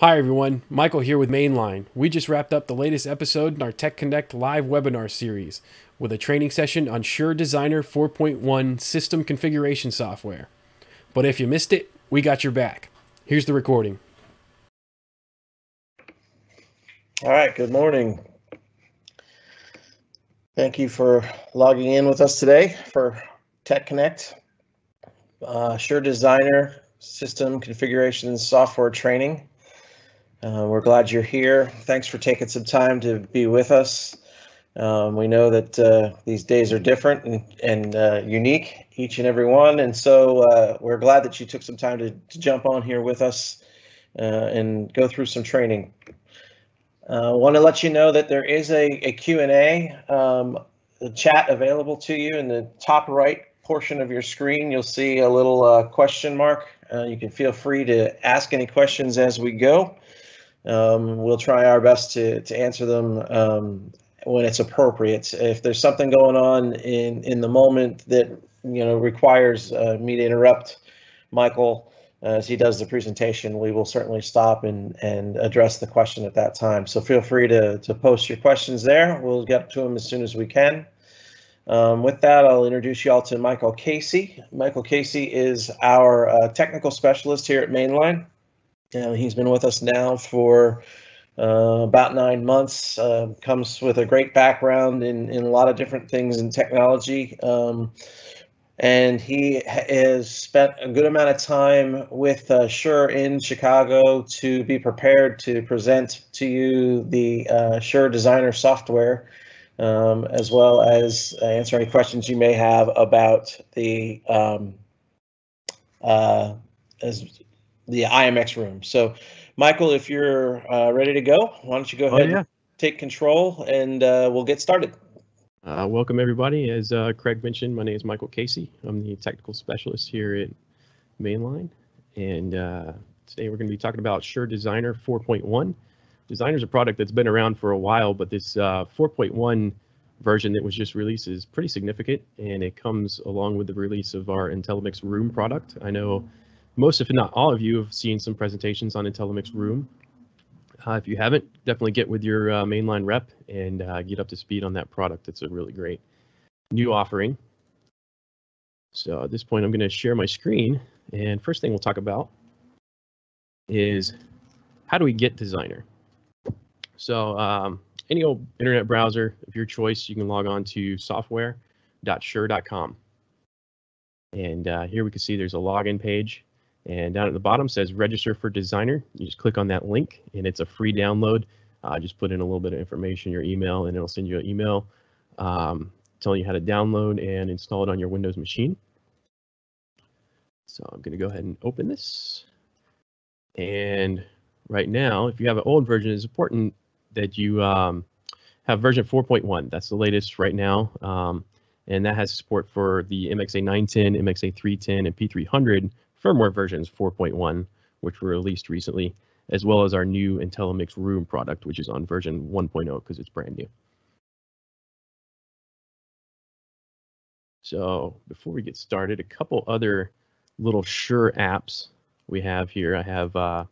Hi everyone, Michael here with Mainline. We just wrapped up the latest episode in our Tech Connect live webinar series with a training session on Shure Designer 4.1 system configuration software. But if you missed it, we got your back. Here's the recording. All right, good morning. Thank you for logging in with us today for Tech Connect, uh, Shure Designer System Configuration Software Training. Uh, we're glad you're here. Thanks for taking some time to be with us. Um, we know that uh, these days are different and, and uh, unique, each and every one, and so uh, we're glad that you took some time to, to jump on here with us uh, and go through some training. I want to let you know that there is a, a Q&A um, chat available to you in the top right portion of your screen. You'll see a little uh, question mark. you can feel free to ask any questions as we go. Um, we'll try our best to, to answer them um, when it's appropriate. If there's something going on in, in the moment that you know requires uh, me to interrupt Michael as he does the presentation, we will certainly stop and, and address the question at that time. So feel free to, to post your questions there. We'll get to them as soon as we can. Um, with that, I'll introduce you all to Michael Casey. Michael Casey is our uh, technical specialist here at Mainline. Uh, he's been with us now for uh, about nine months. Uh, comes with a great background in, in a lot of different things in technology. Um, and he has spent a good amount of time with uh, Shure in Chicago to be prepared to present to you the uh, Shure Designer software, um, as well as answer any questions you may have about the um, uh, as the IMX room. So, Michael, if you're uh, ready to go, why don't you go ahead oh, yeah. and take control and uh, we'll get started. Uh, welcome, everybody. As uh, Craig mentioned, my name is Michael Casey. I'm the technical specialist here at Mainline. And uh, today we're going to be talking about Shure Designer 4.1. Designer is a product that's been around for a while, but this uh, 4.1 version that was just released is pretty significant, and it comes along with the release of our IntelliMix Room product. I know most, if not all of you, have seen some presentations on IntelliMix Room. Uh, if you haven't, definitely get with your uh, mainline rep and uh, get up to speed on that product. It's a really great new offering. So at this point, I'm going to share my screen. And first thing we'll talk about is how do we get Designer? So um, any old internet browser of your choice, you can log on to software.shure.com. And uh, here we can see there's a login page. And down at the bottom says register for designer. You just click on that link and it's a free download. Uh, just put in a little bit of information, your email, and it'll send you an email um, telling you how to download and install it on your Windows machine. So I'm going to go ahead and open this. And right now, if you have an old version, it's important that you um, have version 4.1. That's the latest right now. Um, and that has support for the MXA 910, MXA 310, and P300 firmware versions 4.1, which were released recently, as well as our new IntelliMix Room product, which is on version 1.0 because it's brand new. So before we get started, a couple other little Shure apps we have here. I have uh,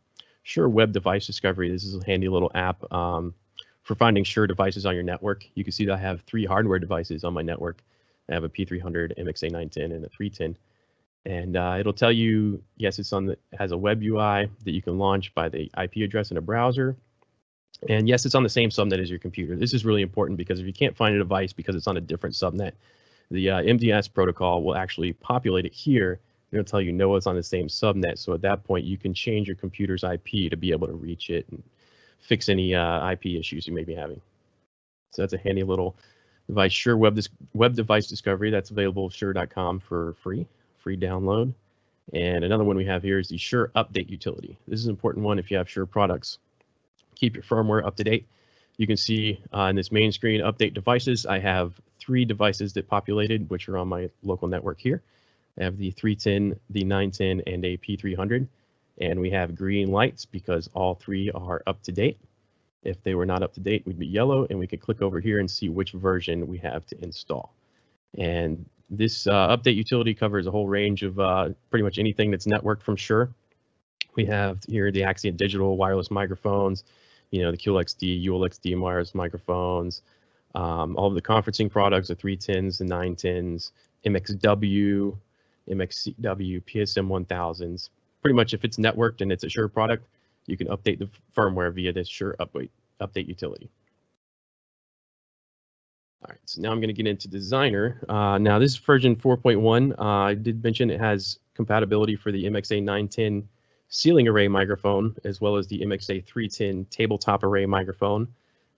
Shure Web Device Discovery. This is a handy little app um, for finding Shure devices on your network. You can see that I have three hardware devices on my network. I have a P300, MXA 910, and a 310 and uh, it'll tell you yes it's on the has a web UI that you can launch by the IP address in a browser. And yes it's on the same subnet as your computer. This is really important because if you can't find a device because it's on a different subnet the uh, MDNS protocol will actually populate it here. It'll tell you no it's on the same subnet. So at that point you can change your computer's IP to be able to reach it and fix any uh, IP issues you may be having. So that's a handy little device. Shure web, web device discovery that's available shure.com for free free download. And another one we have here is the Shure Update utility. This is an important one if you have Shure products. Keep your firmware up to date. You can see uh, on this main screen update devices. I have three devices that populated, which are on my local network here. I have the 310, the 910, and a P300. And we have green lights because all three are up to date. If they were not up to date, we'd be yellow, and we could click over here and see which version we have to install. And this uh, update utility covers a whole range of uh, pretty much anything that's networked from Shure. We have here the Axient Digital wireless microphones, you know, the QLXD, ULXD wireless microphones, um, all of the conferencing products, the 310s, the 910s, MXW, MXCW, PSM 1000s. Pretty much if it's networked and it's a Shure product, you can update the firmware via this Shure update, update utility. All right, so now I'm going to get into Designer. Uh, now this is version 4.1. Uh, I did mention it has compatibility for the MXA 910 ceiling array microphone, as well as the MXA 310 tabletop array microphone,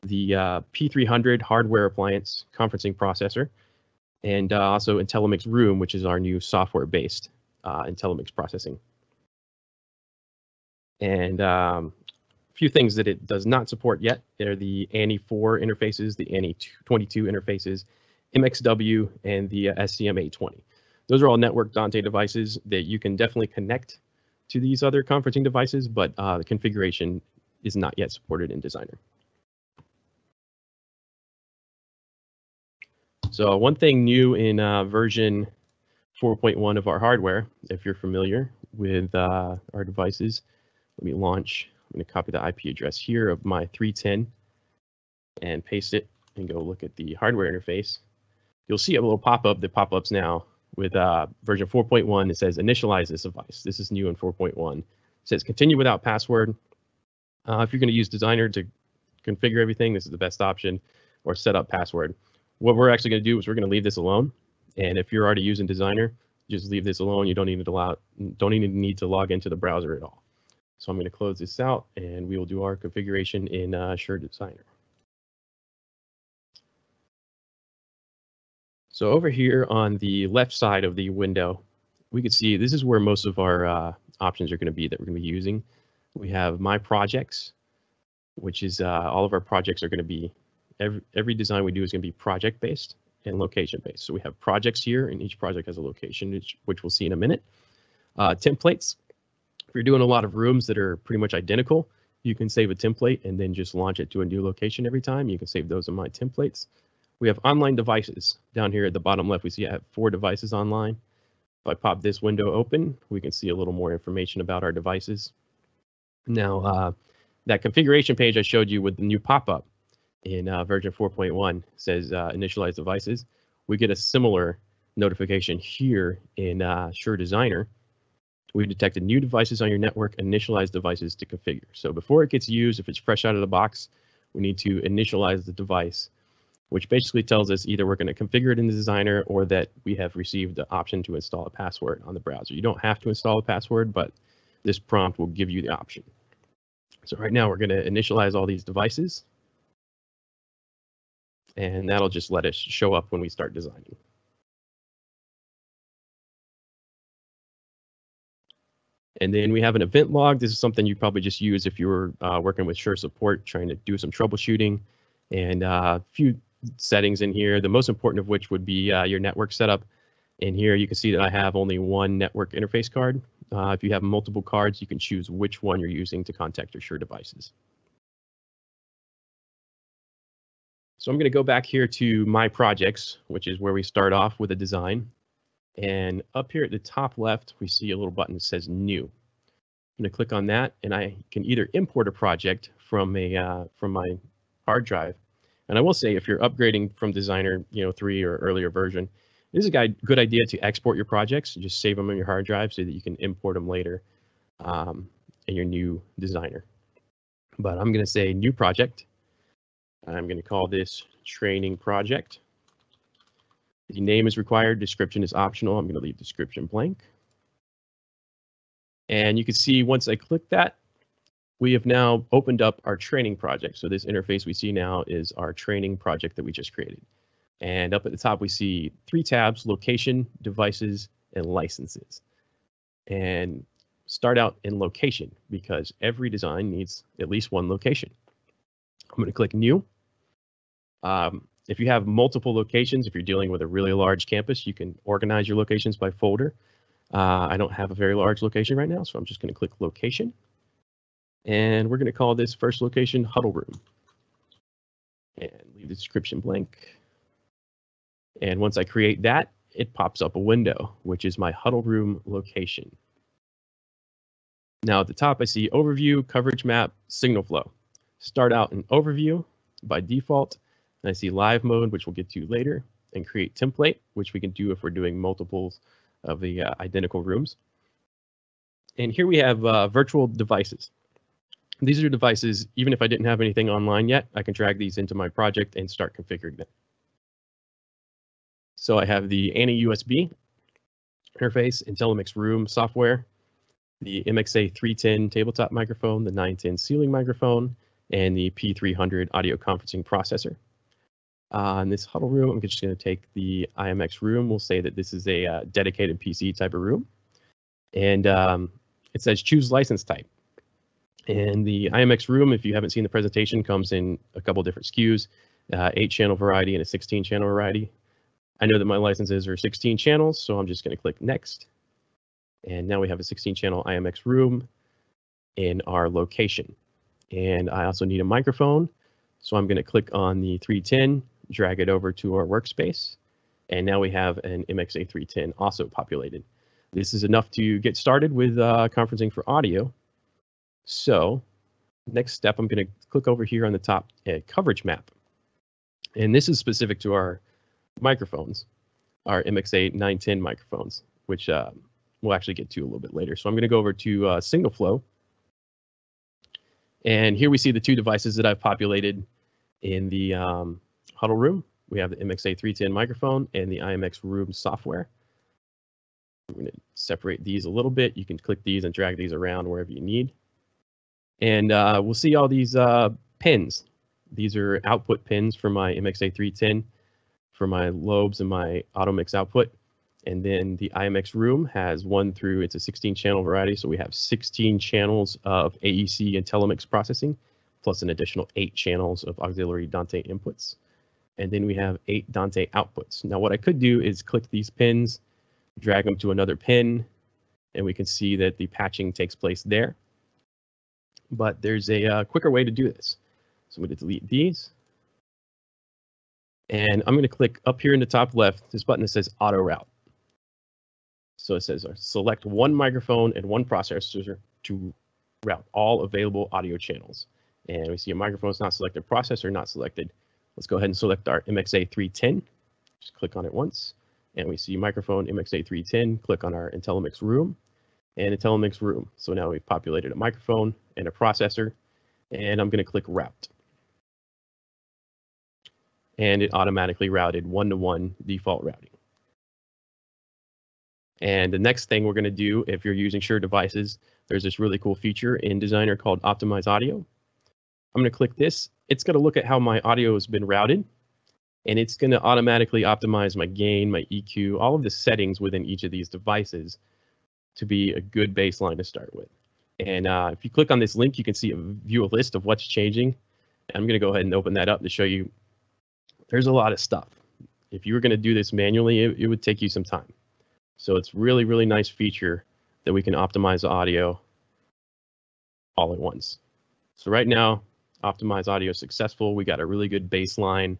the uh, P300 hardware appliance conferencing processor, and uh, also IntelliMix Room, which is our new software-based uh, IntelliMix processing. And um, few things that it does not support yet are the ANI 4 interfaces, the ANI 22 interfaces, MXW, and the uh, SCM820. Those are all network Dante devices that you can definitely connect to these other conferencing devices, but uh, the configuration is not yet supported in Designer. So one thing new in uh, version 4.1 of our hardware, if you're familiar with uh, our devices, let me launch. I'm going to copy the IP address here of my 310 and paste it and go look at the hardware interface. You'll see a little pop-up that pop-ups now with uh, version 4.1. It says initialize this device. This is new in 4.1. It says continue without password. Uh, if you're going to use Designer to configure everything, this is the best option, or set up password. What we're actually going to do is we're going to leave this alone. And if you're already using Designer, just leave this alone. You don't to allow, don't even need to log into the browser at all. So I'm going to close this out and we will do our configuration in uh, Shure Designer. So over here on the left side of the window, we can see this is where most of our uh, options are going to be that we're going to be using. We have My Projects, which is uh, all of our projects are going to be, every, every design we do is going to be project based and location based. So we have projects here and each project has a location, which, which we'll see in a minute. Uh, templates, if you're doing a lot of rooms that are pretty much identical, you can save a template and then just launch it to a new location every time. You can save those in my templates. We have online devices down here at the bottom left. We see I have four devices online. If I pop this window open, we can see a little more information about our devices. Now, uh, that configuration page I showed you with the new pop-up in uh, version 4.1 says uh, initialize devices. We get a similar notification here in uh, Shure Designer. We've detected new devices on your network, initialize devices to configure. So before it gets used, if it's fresh out of the box, we need to initialize the device which basically tells us either we're going to configure it in the designer or that we have received the option to install a password on the browser. You don't have to install a password, but this prompt will give you the option. So right now we're going to initialize all these devices. And that'll just let us show up when we start designing. And then we have an event log. This is something you probably just use if you were uh, working with Shure support, trying to do some troubleshooting and a uh, few settings in here, the most important of which would be uh, your network setup. And here you can see that I have only one network interface card. Uh, if you have multiple cards, you can choose which one you're using to contact your Shure devices. So I'm going to go back here to My Projects, which is where we start off with a design. And up here at the top left, we see a little button that says New. I'm going to click on that, and I can either import a project from a uh, from my hard drive, and I will say, if you're upgrading from Designer, you know, three or earlier version, this is a good idea to export your projects. Just save them on your hard drive so that you can import them later um, in your new Designer. But I'm going to say new project. I'm going to call this training project. The name is required. Description is optional. I'm going to leave description blank. And you can see once I click that, we have now opened up our training project. So this interface we see now is our training project that we just created. And up at the top, we see three tabs, location, devices, and licenses. And start out in location because every design needs at least one location. I'm going to click new. Um, if you have multiple locations, if you're dealing with a really large campus, you can organize your locations by folder. Uh, I don't have a very large location right now, so I'm just going to click location. And we're going to call this first location huddle room. And leave the description blank. And once I create that, it pops up a window, which is my huddle room location. Now at the top, I see overview, coverage map, signal flow. Start out in overview by default. And I see live mode, which we'll get to later, and create template, which we can do if we're doing multiples of the uh, identical rooms. And here we have uh, virtual devices. These are devices, even if I didn't have anything online yet, I can drag these into my project and start configuring them. So I have the ANI USB interface, IntelliMix Room software, the MXA 310 tabletop microphone, the 910 ceiling microphone, and the P300 audio conferencing processor. Uh, in this huddle room, I'm just going to take the IMX room. We'll say that this is a uh, dedicated PC type of room. And um, it says choose license type. And the IMX room, if you haven't seen the presentation, comes in a couple different SKUs, uh, eight channel variety and a 16 channel variety. I know that my licenses are 16 channels, so I'm just going to click next. And now we have a 16 channel IMX room in our location. And I also need a microphone. So I'm going to click on the 310, drag it over to our workspace. And now we have an MXA 310 also populated. This is enough to get started with uh, conferencing for audio. So next step, I'm going to click over here on the top uh, coverage map. And this is specific to our microphones, our MXA 910 microphones, which uh, we'll actually get to a little bit later. So I'm going to go over to uh, flow. And here we see the two devices that I've populated in the um, huddle room. We have the MXA 310 microphone and the IMX room software. I'm going to separate these a little bit. You can click these and drag these around wherever you need. And uh, we'll see all these uh, pins. These are output pins for my MXA 310 for my lobes and my auto mix output. And then the IMX room has one through, it's a 16 channel variety. So we have 16 channels of AEC IntelliMix processing, plus an additional eight channels of auxiliary Dante inputs. And then we have eight Dante outputs. Now what I could do is click these pins, drag them to another pin, and we can see that the patching takes place there but there's a uh, quicker way to do this. So I'm going to delete these. And I'm going to click up here in the top left, this button that says auto route. So it says uh, select one microphone and one processor to route all available audio channels. And we see a microphone is not selected, processor not selected. Let's go ahead and select our MXA 310. Just click on it once. And we see microphone MXA 310. Click on our IntelliMix room and IntelliMix room. So now we've populated a microphone and a processor, and I'm going to click route. And it automatically routed one-to-one -one default routing. And the next thing we're going to do, if you're using Shure devices, there's this really cool feature in Designer called Optimize Audio. I'm going to click this. It's going to look at how my audio has been routed, and it's going to automatically optimize my gain, my EQ, all of the settings within each of these devices to be a good baseline to start with. And uh, if you click on this link, you can see a view a list of what's changing. I'm going to go ahead and open that up to show you there's a lot of stuff. If you were going to do this manually, it, it would take you some time. So it's really, really nice feature that we can optimize audio all at once. So right now, optimize audio successful. We got a really good baseline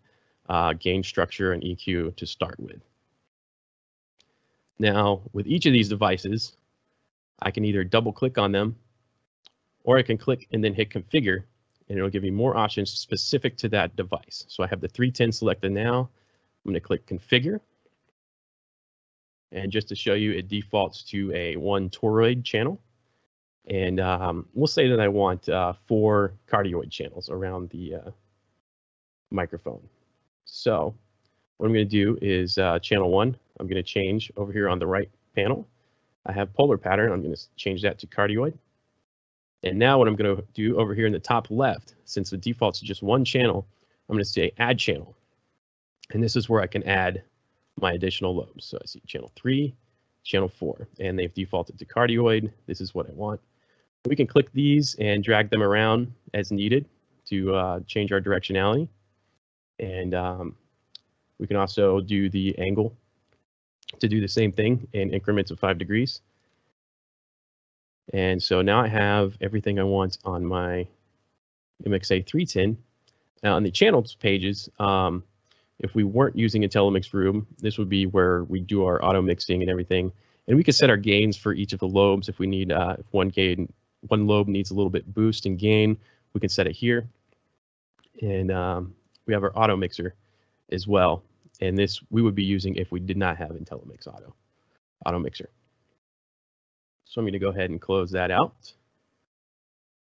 uh, gain structure and EQ to start with. Now, with each of these devices, I can either double click on them or I can click and then hit configure and it'll give me more options specific to that device. So I have the 310 selected now. I'm going to click configure. And just to show you, it defaults to a one toroid channel. And um, we'll say that I want uh, four cardioid channels around the uh, microphone. So what I'm going to do is uh, channel one, I'm going to change over here on the right panel. I have polar pattern. I'm going to change that to cardioid. And now what I'm going to do over here in the top left, since the default is just one channel, I'm going to say add channel. And this is where I can add my additional lobes. So I see channel three, channel four, and they've defaulted to cardioid. This is what I want. We can click these and drag them around as needed to uh, change our directionality. And um, we can also do the angle to do the same thing in increments of five degrees. And so now I have everything I want on my MXA 310. Now on the channels pages, um, if we weren't using IntelliMix Room, this would be where we do our auto mixing and everything. And we can set our gains for each of the lobes if we need uh, if one gain one lobe needs a little bit boost and gain, we can set it here. And um, we have our auto mixer as well. And this we would be using if we did not have IntelliMix Auto, Auto Mixer. So I'm going to go ahead and close that out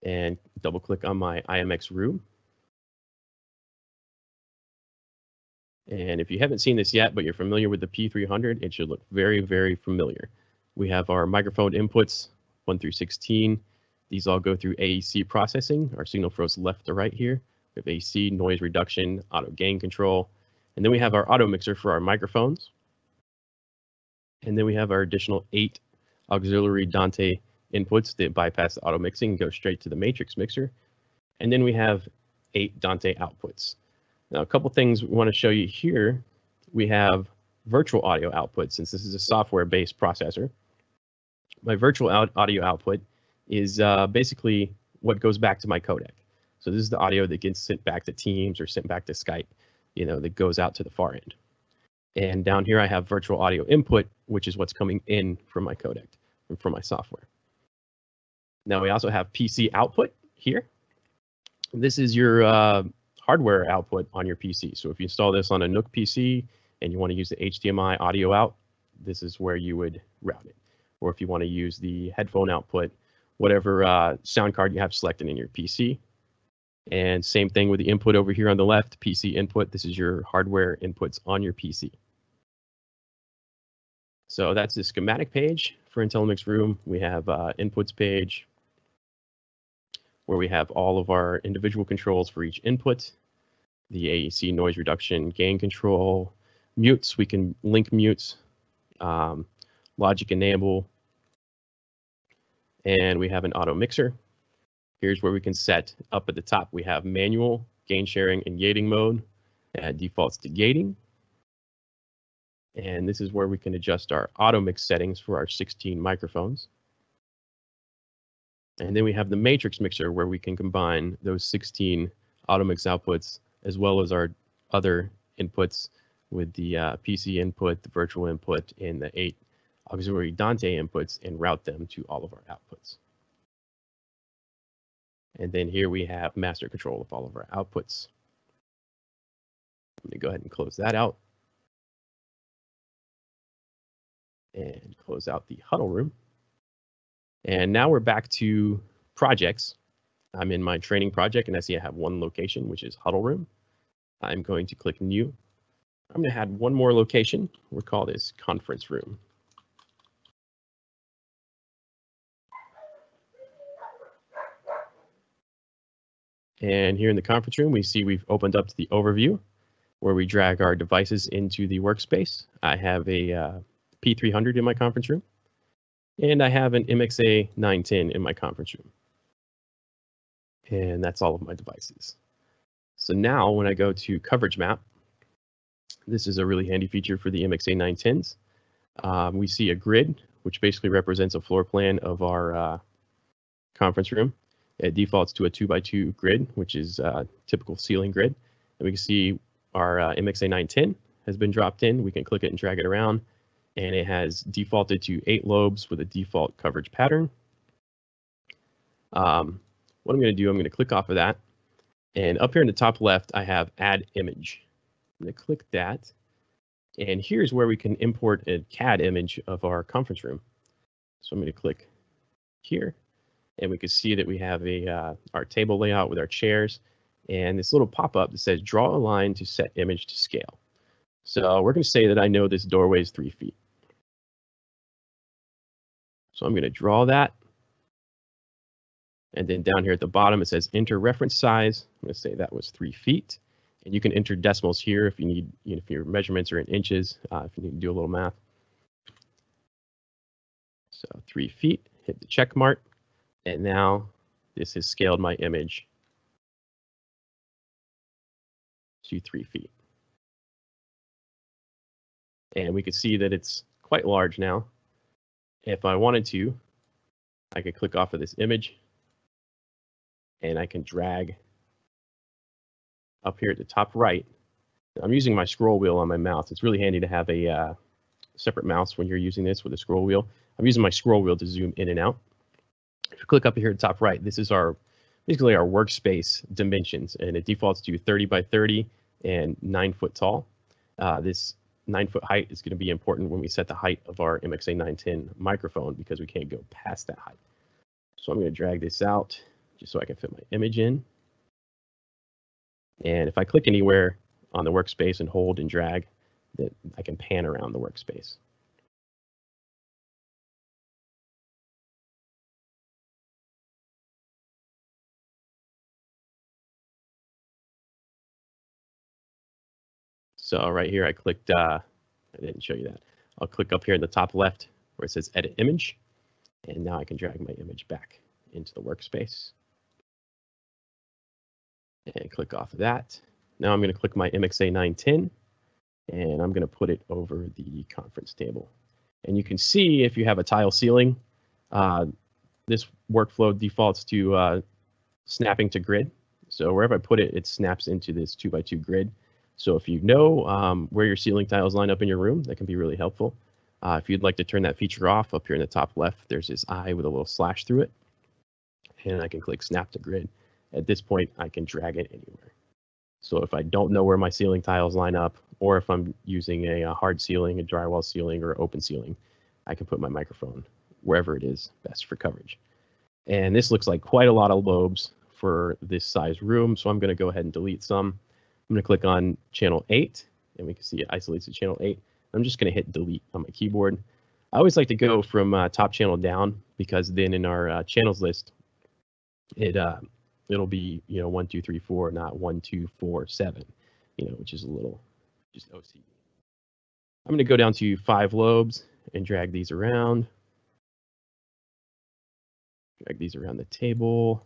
and double click on my IMX room. And if you haven't seen this yet, but you're familiar with the P300, it should look very, very familiar. We have our microphone inputs 1 through 16. These all go through AEC processing. Our signal flows left to right here. We have AC, noise reduction, auto gain control. And then we have our auto mixer for our microphones. And then we have our additional eight auxiliary Dante inputs that bypass the auto mixing and go straight to the matrix mixer. And then we have eight Dante outputs. Now, a couple things we want to show you here. We have virtual audio output since this is a software-based processor. My virtual audio output is uh, basically what goes back to my codec. So this is the audio that gets sent back to Teams or sent back to Skype, you know, that goes out to the far end. And down here I have virtual audio input, which is what's coming in from my codec and from my software. Now we also have PC output here. This is your uh, hardware output on your PC. So if you install this on a NUC PC and you want to use the HDMI audio out, this is where you would route it. Or if you want to use the headphone output, whatever uh, sound card you have selected in your PC. And same thing with the input over here on the left, PC input. This is your hardware inputs on your PC. So that's the schematic page for IntelliMix Room. We have uh, inputs page where we have all of our individual controls for each input, the AEC noise reduction gain control, mutes, we can link mutes, um, logic enable, and we have an auto mixer. Here's where we can set up at the top. We have manual, gain sharing, and gating mode. It defaults to gating. And this is where we can adjust our auto mix settings for our 16 microphones. And then we have the matrix mixer where we can combine those 16 auto mix outputs as well as our other inputs with the uh, PC input, the virtual input, and the eight auxiliary Dante inputs and route them to all of our outputs. And then here we have master control of all of our outputs. Let me go ahead and close that out. And close out the huddle room. And now we're back to projects. I'm in my training project and I see I have one location, which is huddle room. I'm going to click new. I'm going to add one more location. We'll call this conference room. And here in the conference room, we see we've opened up to the overview where we drag our devices into the workspace. I have a uh, P300 in my conference room, and I have an MXA 910 in my conference room. And that's all of my devices. So now when I go to coverage map, this is a really handy feature for the MXA 910s. Um, we see a grid, which basically represents a floor plan of our uh, conference room. It defaults to a two by two grid, which is a typical ceiling grid. And we can see our uh, MXA 910 has been dropped in. We can click it and drag it around. And it has defaulted to eight lobes with a default coverage pattern. Um, what I'm going to do, I'm going to click off of that. And up here in the top left, I have add image. I'm going to click that. And here's where we can import a CAD image of our conference room. So I'm going to click here and we can see that we have a uh, our table layout with our chairs and this little pop-up that says draw a line to set image to scale. So we're going to say that I know this doorway is three feet. So I'm going to draw that. And then down here at the bottom, it says enter reference size. I'm going to say that was three feet. And you can enter decimals here if you need, you know, if your measurements are in inches, uh, if you need to do a little math. So three feet, hit the check mark. And now this has scaled my image to three feet. And we can see that it's quite large now. If I wanted to, I could click off of this image and I can drag up here at the top right. I'm using my scroll wheel on my mouse. It's really handy to have a uh, separate mouse when you're using this with a scroll wheel. I'm using my scroll wheel to zoom in and out. If you click up here at the top right, this is our basically our workspace dimensions, and it defaults to 30 by 30 and nine foot tall. Uh, this nine foot height is going to be important when we set the height of our MXA 910 microphone because we can't go past that height. So I'm going to drag this out just so I can fit my image in. And if I click anywhere on the workspace and hold and drag, that I can pan around the workspace. So right here, I clicked, uh, I didn't show you that. I'll click up here in the top left where it says edit image. And now I can drag my image back into the workspace. And click off of that. Now I'm going to click my MXA 910 and I'm going to put it over the conference table. And you can see if you have a tile ceiling, uh, this workflow defaults to uh, snapping to grid. So wherever I put it, it snaps into this two by two grid. So if you know um, where your ceiling tiles line up in your room, that can be really helpful. Uh, if you'd like to turn that feature off, up here in the top left, there's this eye with a little slash through it. And I can click snap to grid. At this point, I can drag it anywhere. So if I don't know where my ceiling tiles line up, or if I'm using a, a hard ceiling, a drywall ceiling, or open ceiling, I can put my microphone wherever it is best for coverage. And this looks like quite a lot of lobes for this size room. So I'm going to go ahead and delete some. I'm going to click on channel 8 and we can see it isolates to channel 8. I'm just going to hit delete on my keyboard. I always like to go from uh, top channel down because then in our uh, channels list, it uh, it'll be you know one two three four, not one two four seven, you know, which is a little just OCD. I'm going to go down to five lobes and drag these around. Drag these around the table.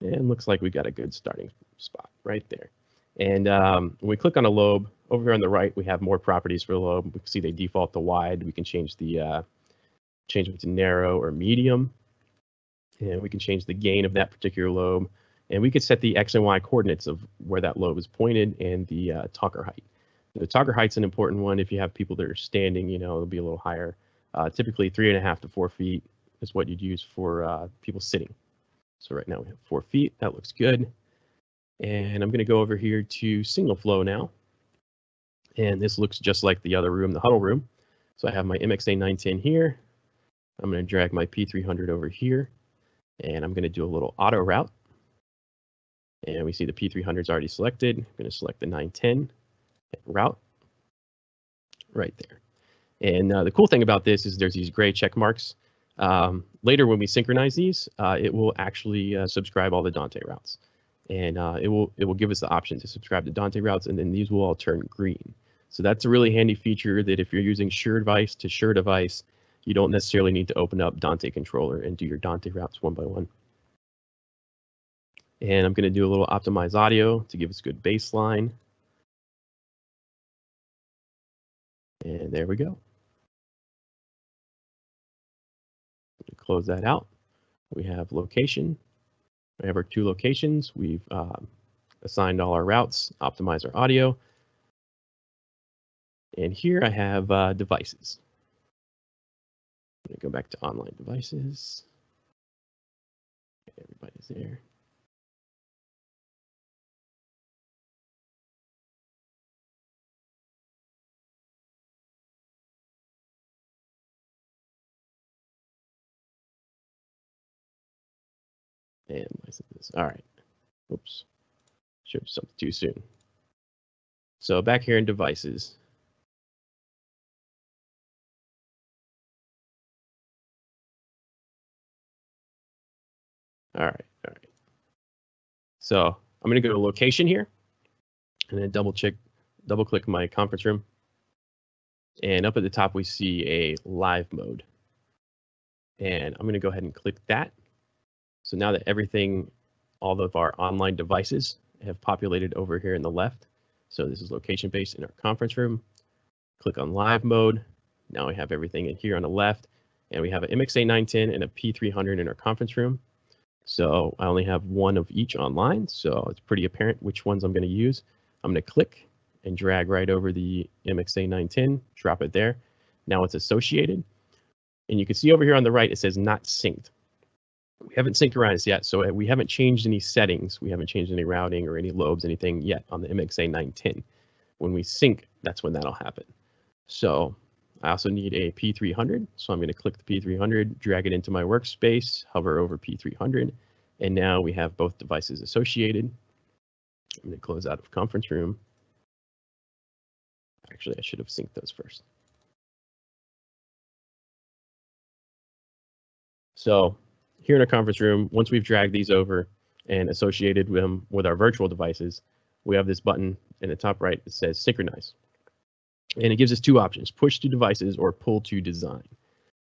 And looks like we got a good starting spot right there. And um, when we click on a lobe, over here on the right, we have more properties for the lobe. We can see they default to wide. We can change the uh, change it to narrow or medium. And we can change the gain of that particular lobe. And we could set the X and Y coordinates of where that lobe is pointed and the uh, talker height. The talker height's an important one. If you have people that are standing, you know, it'll be a little higher. Uh, typically three and a half to four feet is what you'd use for uh, people sitting. So right now we have four feet. That looks good. And I'm going to go over here to signal flow now. And this looks just like the other room, the huddle room. So I have my MXA 910 here. I'm going to drag my P300 over here. And I'm going to do a little auto route. And we see the P300 is already selected. I'm going to select the 910 route right there. And uh, the cool thing about this is there's these gray check marks. Um, later, when we synchronize these, uh, it will actually uh, subscribe all the Dante routes and uh, it will it will give us the option to subscribe to Dante routes, and then these will all turn green. So that's a really handy feature that if you're using Shure device to Shure device, you don't necessarily need to open up Dante controller and do your Dante routes one by one. And I'm going to do a little optimize audio to give us a good baseline. And there we go. Close that out. We have location, we have our two locations. We've um, assigned all our routes, optimized our audio. And here I have uh, devices. I'm going to go back to online devices. Everybody's there. And licenses. All right. Oops. Showed something too soon. So back here in devices. All right, all right. So I'm going to go to location here and then double check, double click my conference room. And up at the top, we see a live mode. And I'm going to go ahead and click that. So now that everything, all of our online devices have populated over here in the left. So this is location based in our conference room. Click on live mode. Now we have everything in here on the left and we have an MXA 910 and a P300 in our conference room. So I only have one of each online. So it's pretty apparent which ones I'm going to use. I'm going to click and drag right over the MXA 910, drop it there. Now it's associated. And you can see over here on the right, it says not synced. We haven't synchronized yet, so uh, we haven't changed any settings. We haven't changed any routing or any lobes, anything yet on the MXA 910. When we sync, that's when that'll happen. So I also need a P300, so I'm going to click the P300, drag it into my workspace, hover over P300, and now we have both devices associated. I'm going to close out of conference room. Actually, I should have synced those first. So here in a conference room, once we've dragged these over and associated them with our virtual devices, we have this button in the top right that says synchronize. And it gives us two options, push to devices or pull to design.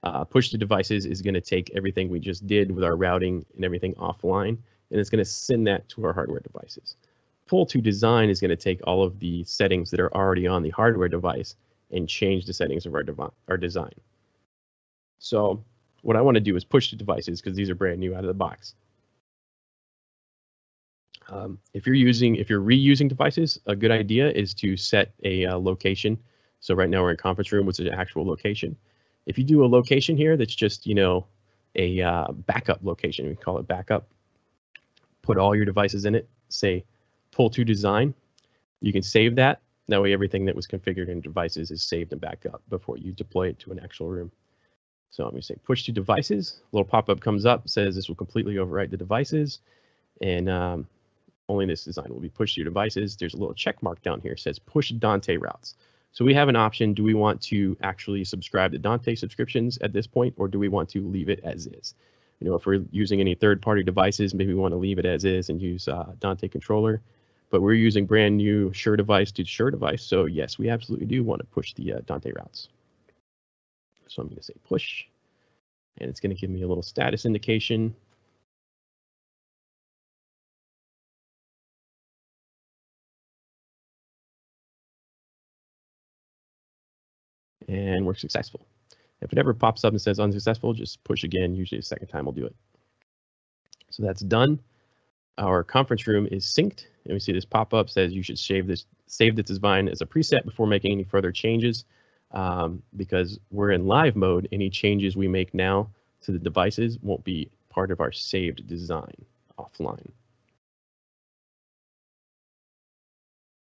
Uh, push to devices is going to take everything we just did with our routing and everything offline, and it's going to send that to our hardware devices. Pull to design is going to take all of the settings that are already on the hardware device and change the settings of our, our design. So what I want to do is push to devices because these are brand new out of the box. Um, if you're using, if you're reusing devices, a good idea is to set a uh, location. So right now we're in conference room, which is an actual location. If you do a location here that's just, you know, a uh, backup location, we call it backup, put all your devices in it, say pull to design, you can save that. That way everything that was configured in devices is saved and back up before you deploy it to an actual room. So I'm going to say push to devices. A little pop-up comes up, says this will completely overwrite the devices. And um, only this design will be pushed to your devices. There's a little check mark down here, says push Dante routes. So we have an option. Do we want to actually subscribe to Dante subscriptions at this point, or do we want to leave it as is? You know, if we're using any third-party devices, maybe we want to leave it as is and use uh, Dante controller. But we're using brand new Shure device to Shure device. So yes, we absolutely do want to push the uh, Dante routes. So I'm going to say push, and it's going to give me a little status indication. And we're successful. If it ever pops up and says unsuccessful, just push again. Usually the second time will do it. So that's done. Our conference room is synced, and we see this pop up says you should save this save this design as a preset before making any further changes um, because we're in live mode. Any changes we make now to the devices won't be part of our saved design offline.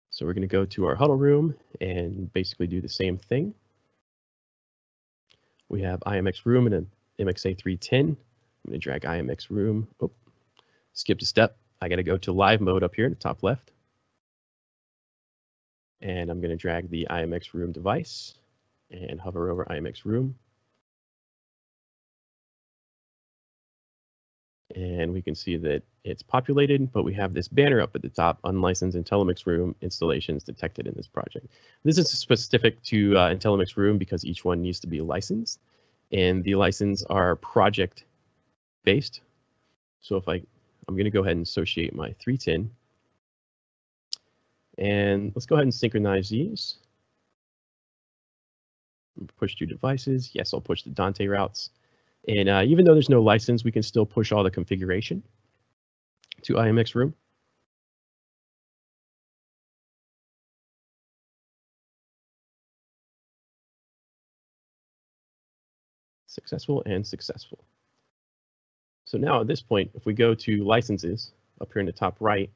So we're going to go to our huddle room and basically do the same thing. We have IMX room and an MXA 310. I'm going to drag IMX room. Oh, skipped a step. I got to go to live mode up here in the top left. And I'm going to drag the IMX room device and hover over IMX room. And we can see that it's populated, but we have this banner up at the top, unlicensed IntelliMix room installations detected in this project. This is specific to uh, IntelliMix room because each one needs to be licensed and the license are project based. So if I, I'm going to go ahead and associate my 310 and let's go ahead and synchronize these push to devices. Yes, I'll push the Dante routes. And uh, even though there's no license, we can still push all the configuration to IMX room. Successful and successful. So now at this point, if we go to licenses up here in the top right,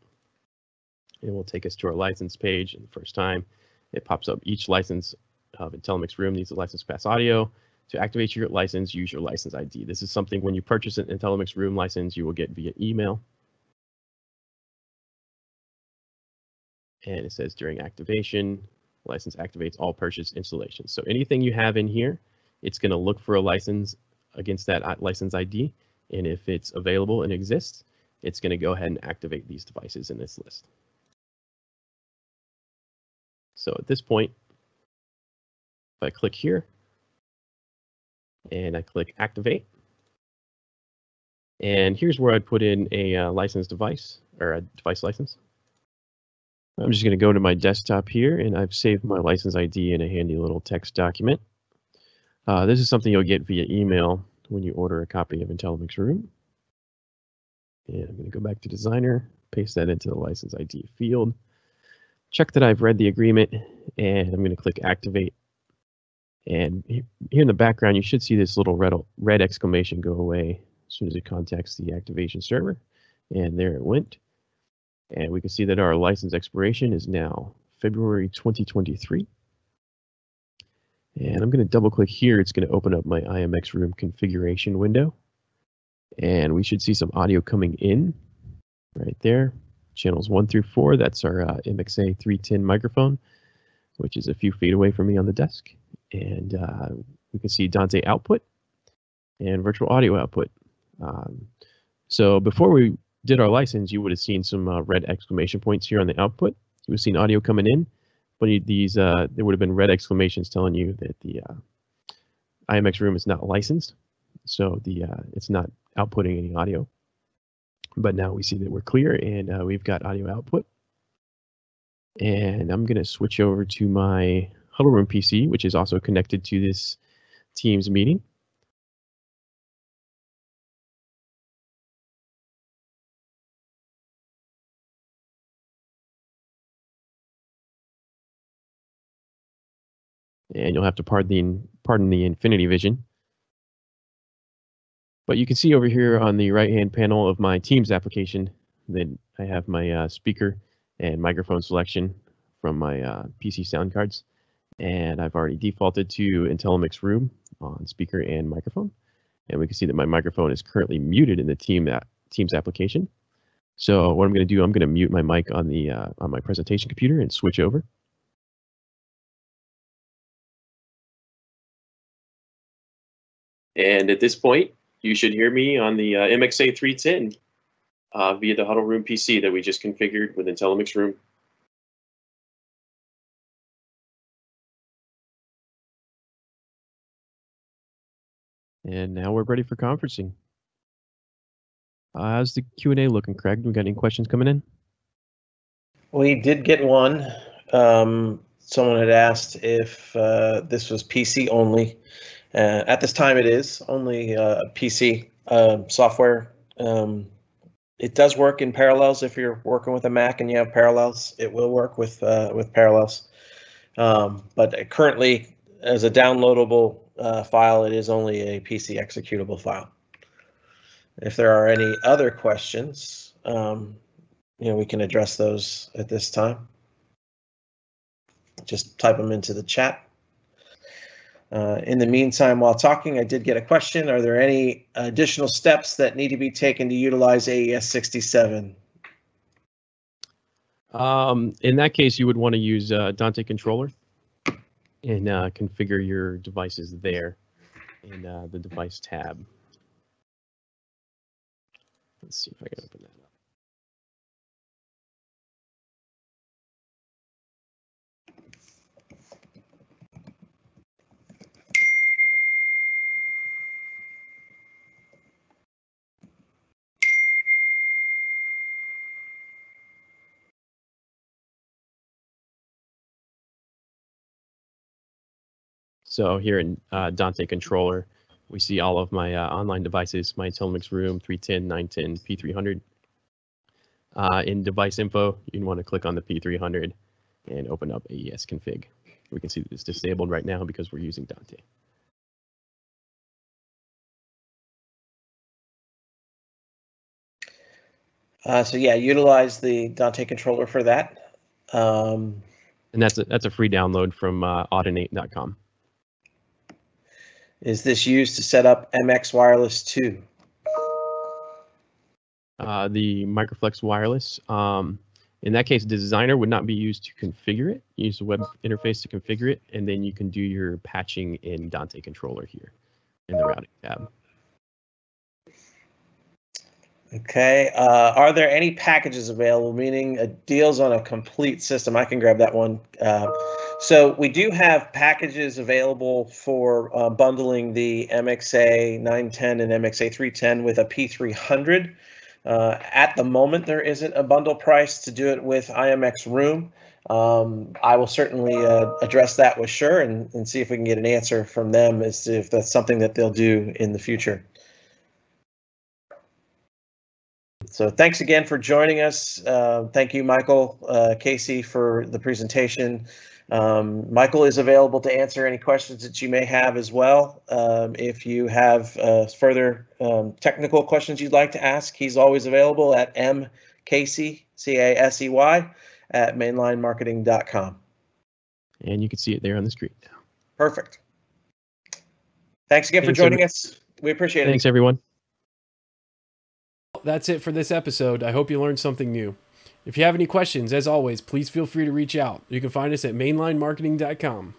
it will take us to our license page. And the first time it pops up each license of IntelliMix Room needs a license pass audio. To activate your license, use your license ID. This is something when you purchase an IntelliMix Room license, you will get via email. And it says during activation, license activates all purchase installations. So anything you have in here, it's going to look for a license against that uh, license ID. And if it's available and exists, it's going to go ahead and activate these devices in this list. So at this point, if I click here and I click activate, and here's where I'd put in a uh, license device or a device license. I'm just going to go to my desktop here and I've saved my license ID in a handy little text document. Uh, this is something you'll get via email when you order a copy of IntelliMix Room. And I'm going to go back to designer, paste that into the license ID field, check that I've read the agreement, and I'm going to click activate. And here in the background, you should see this little red, red exclamation go away. as soon as it contacts the activation server. And there it went. And we can see that our license expiration is now February 2023. And I'm going to double click here. It's going to open up my IMX room configuration window. And we should see some audio coming in right there. Channels one through four, that's our uh, MXA 310 microphone, which is a few feet away from me on the desk. And uh, we can see Dante output and virtual audio output. Um, so before we did our license, you would have seen some uh, red exclamation points here on the output. You would have seen audio coming in, but these uh, there would have been red exclamations telling you that the uh, IMX room is not licensed, so the uh, it's not outputting any audio. But now we see that we're clear and uh, we've got audio output. And I'm going to switch over to my Huddle Room PC, which is also connected to this Teams meeting. And you'll have to pardon the, pardon the Infinity Vision. But you can see over here on the right hand panel of my Teams application that I have my uh, speaker and microphone selection from my uh, PC sound cards. And I've already defaulted to IntelliMix Room on speaker and microphone. And we can see that my microphone is currently muted in the team Teams application. So what I'm going to do, I'm going to mute my mic on the uh, on my presentation computer and switch over. And at this point, you should hear me on the uh, MXA 310 uh, via the Huddle Room PC that we just configured with IntelliMix Room. And now we're ready for conferencing. Uh, how's the Q&A looking, Craig? We got any questions coming in? We did get one. Um, someone had asked if uh, this was PC only. Uh, at this time, it is only uh, PC uh, software. Um, it does work in Parallels if you're working with a Mac and you have Parallels. It will work with uh, with Parallels. Um, but currently, as a downloadable uh, file, it is only a PC executable file. If there are any other questions, um, you know, we can address those at this time. Just type them into the chat. Uh, in the meantime, while talking, I did get a question. Are there any additional steps that need to be taken to utilize AES 67? Um, in that case, you would want to use uh, Dante Controller and uh, configure your devices there in uh, the device tab. Let's see if I can open that So here in uh, Dante Controller, we see all of my uh, online devices, my IntelliMix Room 310, 910, P300. Uh, in device info, you want to click on the P300 and open up AES config. We can see that it's disabled right now because we're using Dante. Uh, so yeah, utilize the Dante controller for that. Um, and that's a, that's a free download from uh, audinate.com. Is this used to set up MX Wireless 2? Uh, the Microflex Wireless. Um, in that case, designer would not be used to configure it. use the web interface to configure it, and then you can do your patching in Dante Controller here in the routing tab. Okay. Uh, are there any packages available, meaning uh, deals on a complete system? I can grab that one. Uh, so we do have packages available for uh, bundling the MXA 910 and MXA 310 with a P300. Uh, at the moment, there isn't a bundle price to do it with IMX Room. Um, I will certainly uh, address that with Shure and, and see if we can get an answer from them as to if that's something that they'll do in the future. So thanks again for joining us. Uh, thank you, Michael uh, Casey, for the presentation. Um, Michael is available to answer any questions that you may have as well. Um, if you have uh, further um, technical questions you'd like to ask, he's always available at mcasey, C-A-S-E-Y, at mainlinemarketing.com. And you can see it there on the screen. Perfect. Thanks again Thanks, for joining us. We appreciate it. Thanks, everyone. That's it for this episode. I hope you learned something new. If you have any questions, as always, please feel free to reach out. You can find us at mainlinemarketing.com.